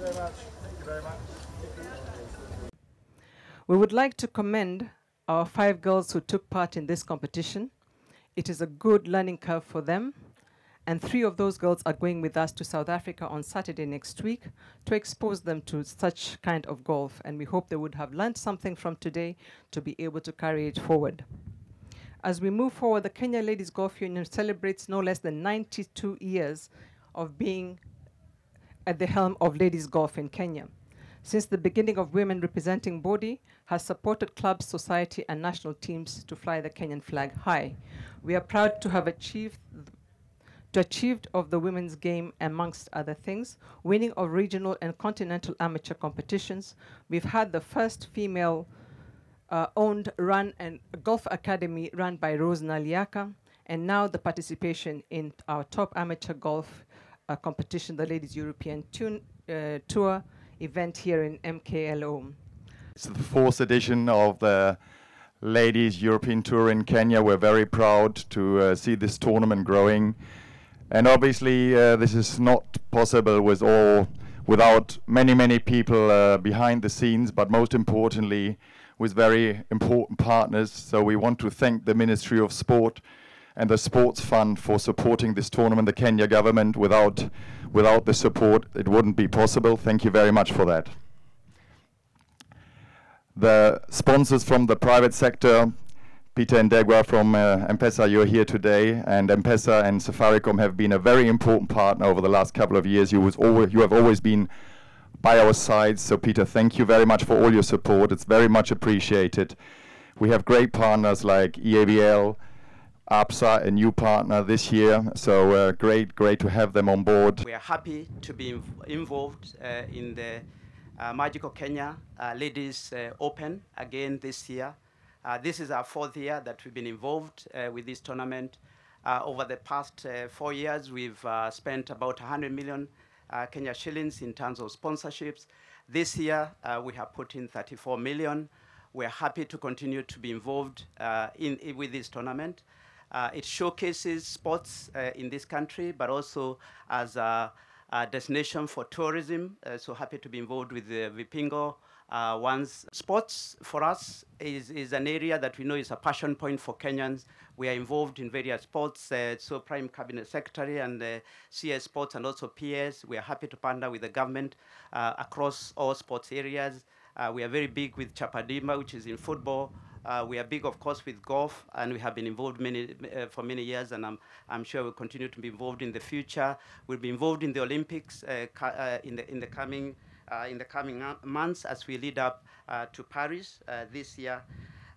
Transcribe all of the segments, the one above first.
Yes, sasa hilo namba. We would like to commend our five girls who took part in this competition. It is a good learning curve for them. And three of those girls are going with us to South Africa on Saturday next week to expose them to such kind of golf. And we hope they would have learned something from today to be able to carry it forward. As we move forward, the Kenya Ladies Golf Union celebrates no less than 92 years of being at the helm of ladies golf in Kenya. Since the beginning of Women Representing Body has supported clubs, society, and national teams to fly the Kenyan flag high. We are proud to have achieved to achieved of the women's game amongst other things, winning of regional and continental amateur competitions. We've had the first female uh, owned run and golf academy run by Rose Naliaka, and now the participation in our top amateur golf uh, competition, the Ladies European Tun- uh, Tour event here in MKLO. It's the fourth edition of the Ladies European Tour in Kenya. We're very proud to uh, see this tournament growing. And obviously, uh, this is not possible with all, without many, many people uh, behind the scenes, but most importantly, with very important partners. So we want to thank the Ministry of Sport and the Sports Fund for supporting this tournament. The Kenya government, without, without the support, it wouldn't be possible. Thank you very much for that the sponsors from the private sector, Peter and Ndegwa from uh, M-Pesa, you're here today, and M-Pesa and Safaricom have been a very important partner over the last couple of years. You, was always, you have always been by our side, so Peter, thank you very much for all your support. It's very much appreciated. We have great partners like EABL, Absa, a new partner this year, so uh, great, great to have them on board. We are happy to be inv- involved uh, in the uh, Magical Kenya uh, Ladies uh, Open again this year. Uh, this is our fourth year that we've been involved with this tournament. Over the past four years, we've spent about 100 million Kenya shillings in terms of sponsorships. This year, we have put in 34 million. We're happy to continue to be involved in, i- with this tournament. Uh, it showcases sports uh, in this country, but also as a, a destination for tourism. Uh, so happy to be involved with the Vipingo. Uh, once sports for us is, is an area that we know is a passion point for Kenyans. We are involved in various sports, uh, so Prime Cabinet Secretary and uh, CS Sports and also PS. We are happy to partner with the government uh, across all sports areas. Uh, we are very big with Chapa Dimba, which is in football. Uh, we are big, of course, with golf, and we have been involved many, uh, for many years, and I'm, I'm sure we'll continue to be involved in the future. We'll be involved in the Olympics uh, uh, in, the, in the coming, uh, in the coming months as we lead up to Paris this year.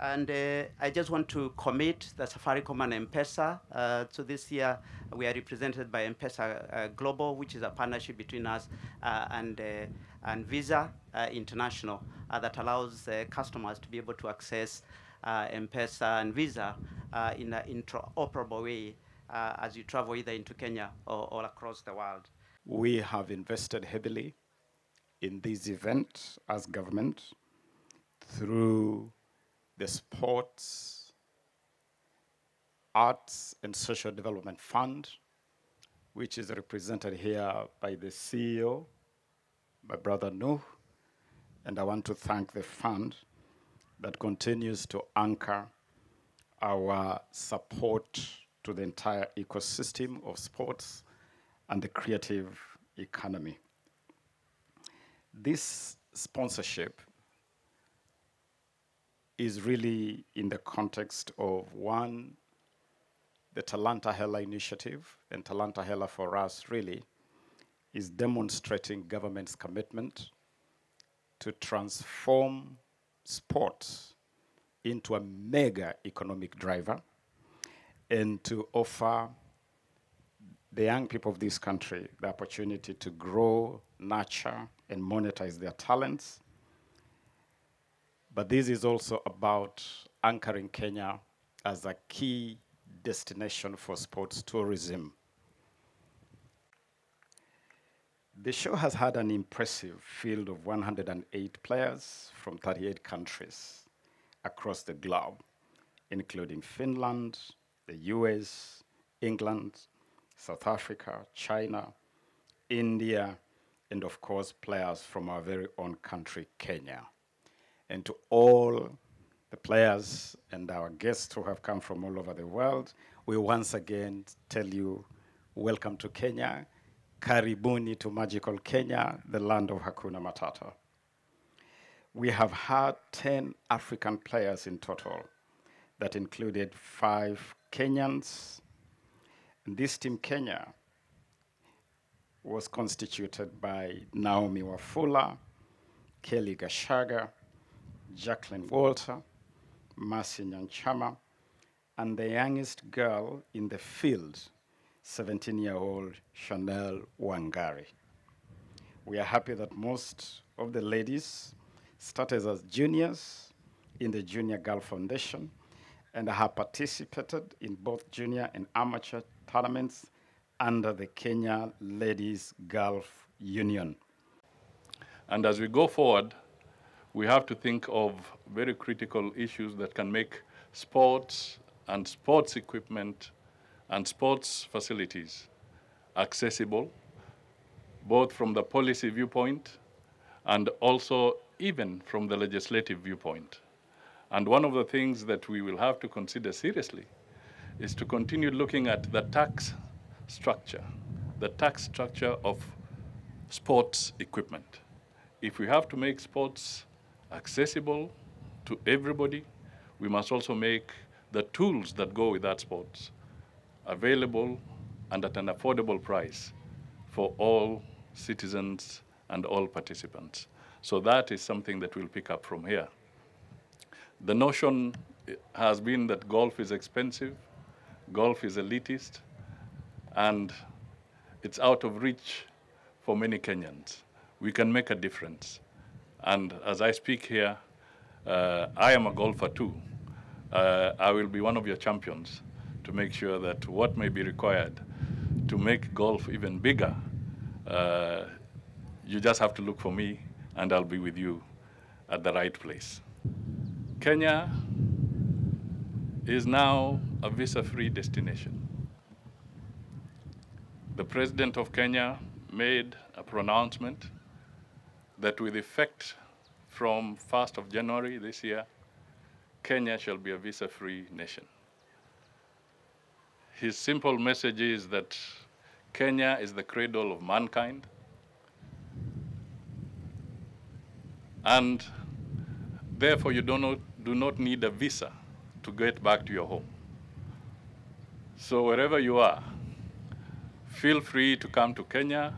And uh, I just want to commit the Safaricom and M-Pesa. Uh, so this year we are represented by M-Pesa uh, Global, which is a partnership between us and, and Visa International uh, that allows uh, customers to be able to access uh, M-Pesa and Visa uh, in an interoperable way uh, as you travel either into Kenya or all across the world. We have invested heavily in this event as government through the Sports, Arts and Social Development Fund, which is represented here by the CEO, my brother Nuh. And I want to thank the fund that continues to anchor our support to the entire ecosystem of sports and the creative economy. This sponsorship is really in the context of one, the Talanta Hela initiative, and Talanta Hela for us really is demonstrating government's commitment to transform sports into a mega economic driver and to offer the young people of this country the opportunity to grow nurture, and monetize their talents. But this is also about anchoring Kenya as a key destination for sports tourism. The show has had an impressive field of 108 players from 38 countries across the globe, including Finland, the US, England, South Africa, China, India, and of course, players from our very own country, Kenya. And to all the players and our guests who have come from all over the world, we once again tell you, welcome to Kenya. Karibuni to magical Kenya, the land of Hakuna Matata. We have had 10 African players in total that included five Kenyans. And this team, Kenya, was constituted by Naomi Wafula, Kelly Gashaga, Jacqueline Walter, Mercy Nyanchama, and the youngest girl in the field, 17 year old Chanel Wangari. We are happy that most of the ladies started as juniors in the Junior Girl Foundation and have participated in both junior and amateur tournaments under the Kenya Ladies Golf Union. And as we go forward, we have to think of very critical issues that can make sports and sports equipment and sports facilities accessible, both from the policy viewpoint and also even from the legislative viewpoint. And one of the things that we will have to consider seriously is to continue looking at the tax structure, the tax structure of sports equipment. If we have to make sports accessible to everybody, we must also make the tools that go with that sports available and at an affordable price for all citizens and all participants. So that is something that we'll pick up from here. The notion has been that golf is expensive, golf is elitist, and it's out of reach for many Kenyans. We can make a difference. And as I speak here, uh, I am a golfer too. Uh, I will be one of your champions to make sure that what may be required to make golf even bigger, uh, you just have to look for me and I'll be with you at the right place. Kenya is now a visa-free destination. The President of Kenya made a pronouncement that with effect from 1st of January this year, Kenya shall be a visa-free nation. His simple message is that Kenya is the cradle of mankind, and therefore you do not, do not need a visa to get back to your home. So wherever you are, feel free to come to Kenya,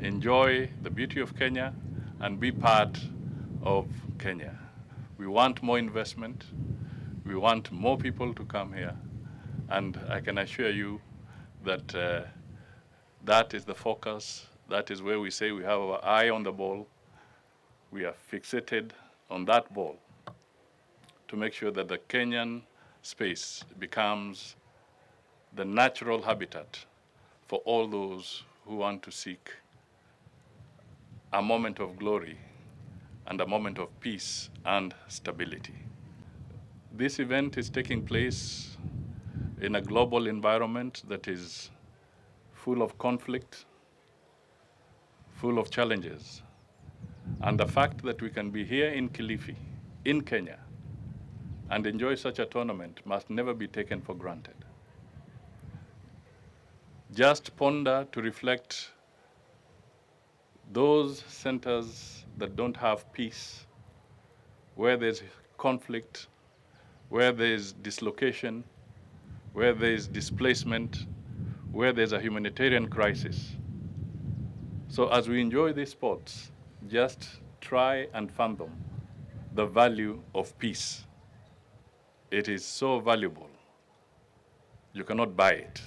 enjoy the beauty of Kenya, and be part of Kenya. We want more investment. We want more people to come here. And I can assure you that uh, that is the focus. That is where we say we have our eye on the ball. We are fixated on that ball to make sure that the Kenyan space becomes the natural habitat for all those who want to seek a moment of glory and a moment of peace and stability. This event is taking place in a global environment that is full of conflict, full of challenges. And the fact that we can be here in Kilifi, in Kenya, and enjoy such a tournament must never be taken for granted. Just ponder to reflect those centers that don't have peace, where there's conflict, where there's dislocation, where there's displacement, where there's a humanitarian crisis. So as we enjoy these sports, just try and fathom the value of peace. It is so valuable. You cannot buy it.